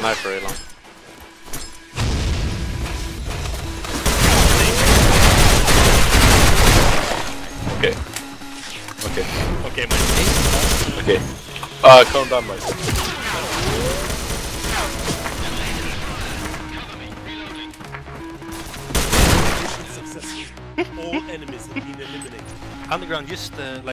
Knife very long. Okay. Okay. Okay, my Okay. Uh, ah, calm down, Mike. All enemies have been eliminated. Underground, just uh, like.